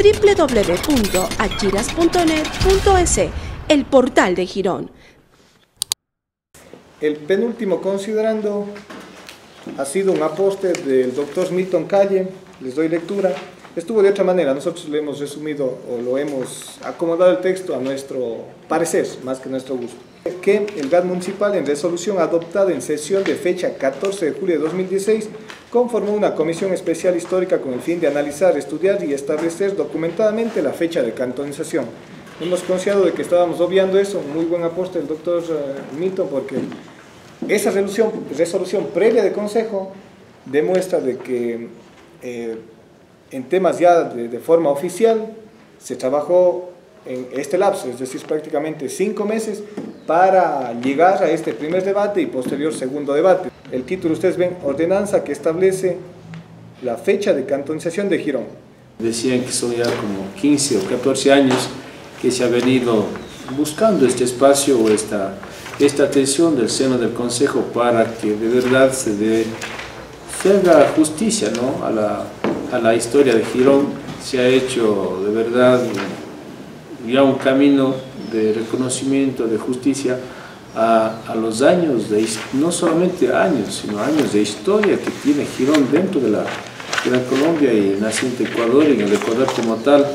www.achiras.net.es, el portal de Girón. El penúltimo considerando ha sido un aposte del doctor Milton Calle, les doy lectura. Estuvo de otra manera, nosotros lo hemos resumido o lo hemos acomodado el texto a nuestro parecer, más que nuestro gusto. Que el GAD municipal en resolución adoptada en sesión de fecha 14 de julio de 2016 conformó una comisión especial histórica con el fin de analizar, estudiar y establecer documentadamente la fecha de cantonización. Hemos considerado de que estábamos obviando eso, muy buen aporte del doctor eh, Milton, porque esa resolución, resolución previa de consejo demuestra de que eh, en temas ya de, forma oficial se trabajó en este lapso, es decir, prácticamente cinco meses para llegar a este primer debate y posterior segundo debate. El título ustedes ven, ordenanza que establece la fecha de cantonización de Girón. Decían que son ya como 15 o 14 años que se ha venido buscando este espacio o esta, esta atención del seno del Consejo para que de verdad se, dé, se haga justicia ¿no? a, la, a la historia de Girón. Se ha hecho de verdad ya un camino de reconocimiento, de justicia a, a, los años, de, no solamente años, sino años de historia que tiene Girón dentro de la, la Colombia y el naciente Ecuador y en el Ecuador como tal.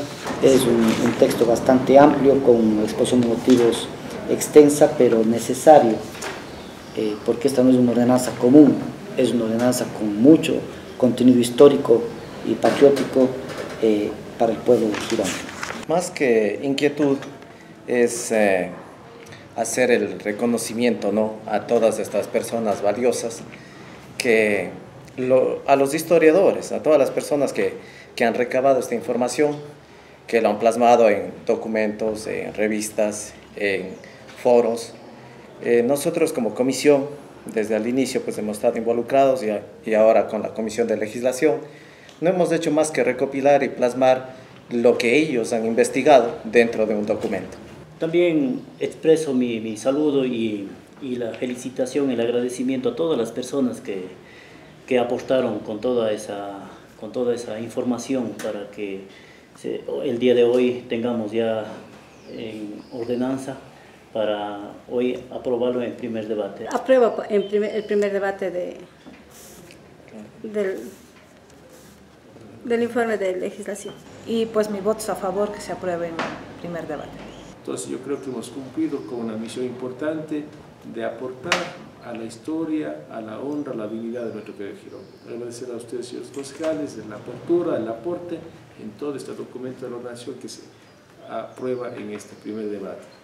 Es un, texto bastante amplio, con exposición de motivos extensa, pero necesario, eh, porque esta no es una ordenanza común, es una ordenanza con mucho contenido histórico y patriótico eh, para el pueblo girón. Más que inquietud es eh, hacer el reconocimiento ¿no? a todas estas personas valiosas, que a los historiadores, a todas las personas que, que han recabado esta información, que lo han plasmado en documentos, en revistas, en foros. Eh, nosotros como comisión, desde el inicio, pues hemos estado involucrados y, y, ahora con la comisión de legislación, no hemos hecho más que recopilar y plasmar lo que ellos han investigado dentro de un documento. También expreso mi, mi saludo y, y, la felicitación, el agradecimiento a todas las personas que, que apostaron con toda esa, con toda esa información para que el día de hoy tengamos ya en ordenanza para hoy aprobarlo en primer debate. Apruebo en primer, el primer debate de, del, del informe de legislación. Y pues mi voto es a favor que se apruebe en primer debate. Entonces yo creo que hemos cumplido con una misión importante de aportar a la historia, a la honra, a la dignidad de nuestro querido Girón. Agradecer a ustedes, señores concejales, la apertura, el aporte en todo este documento de la nación que se aprueba en este primer debate.